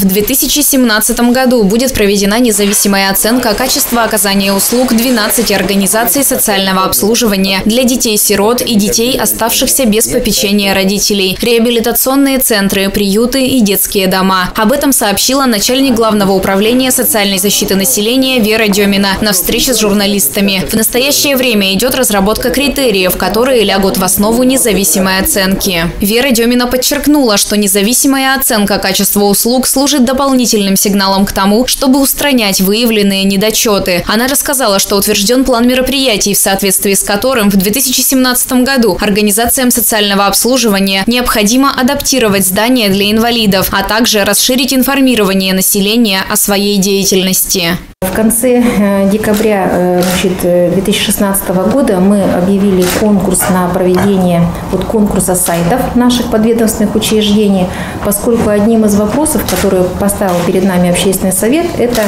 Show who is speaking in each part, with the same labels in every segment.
Speaker 1: В 2017 году будет проведена независимая оценка качества оказания услуг 12 организаций социального обслуживания для детей-сирот и детей, оставшихся без попечения родителей, реабилитационные центры, приюты и детские дома. Об этом сообщила начальник Главного управления социальной защиты населения Вера Демина на встрече с журналистами. В настоящее время идет разработка критериев, которые лягут в основу независимой оценки. Вера Демина подчеркнула, что независимая оценка качества услуг служит дополнительным сигналом к тому, чтобы устранять выявленные недочеты. Она рассказала, что утвержден план мероприятий, в соответствии с которым в 2017 году организациям социального обслуживания необходимо адаптировать здания для инвалидов, а также расширить информирование населения о своей деятельности.
Speaker 2: В конце э, декабря э, значит, 2016 э, года мы объявили конкурс на проведение вот конкурса сайтов наших подведомственных учреждений, поскольку одним из вопросов, который поставил перед нами общественный совет, это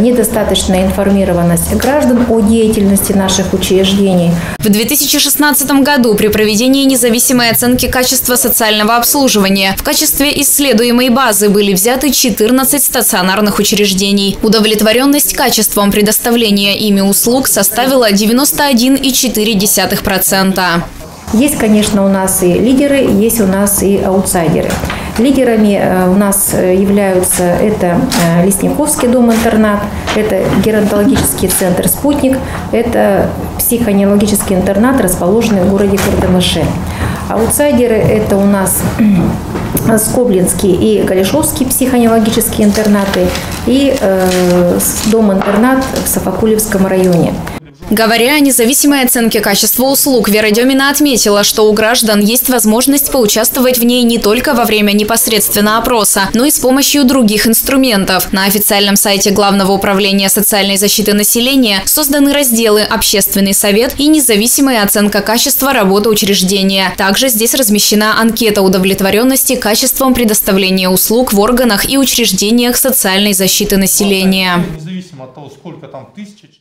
Speaker 2: недостаточная информированность граждан о деятельности наших учреждений.
Speaker 1: В 2016 году при проведении независимой оценки качества социального обслуживания в качестве исследуемой базы были взяты 14 стационарных учреждений. Удовлетворен Удовлетворенность качеством предоставления ими услуг составила 91,4%.
Speaker 2: Есть, конечно, у нас и лидеры, есть у нас и аутсайдеры. Лидерами э, у нас э, являются это э, Лесниковский дом-интернат, это геронтологический центр «Спутник», это психоневрологический интернат, расположенный в городе Курдамыше. Аутсайдеры – это у нас Скоблинский и Галишовский психоневрологические интернаты и э, дом-интернат в Сафакулевском районе.
Speaker 1: Говоря о независимой оценке качества услуг, Вера Демина отметила, что у граждан есть возможность поучаствовать в ней не только во время непосредственно опроса, но и с помощью других инструментов. На официальном сайте Главного управления социальной защиты населения созданы разделы «Общественный совет» и «Независимая оценка качества работы учреждения». Также здесь размещена анкета удовлетворенности качеством предоставления услуг в органах и учреждениях социальной защиты населения. Независимо от того, сколько там тысяч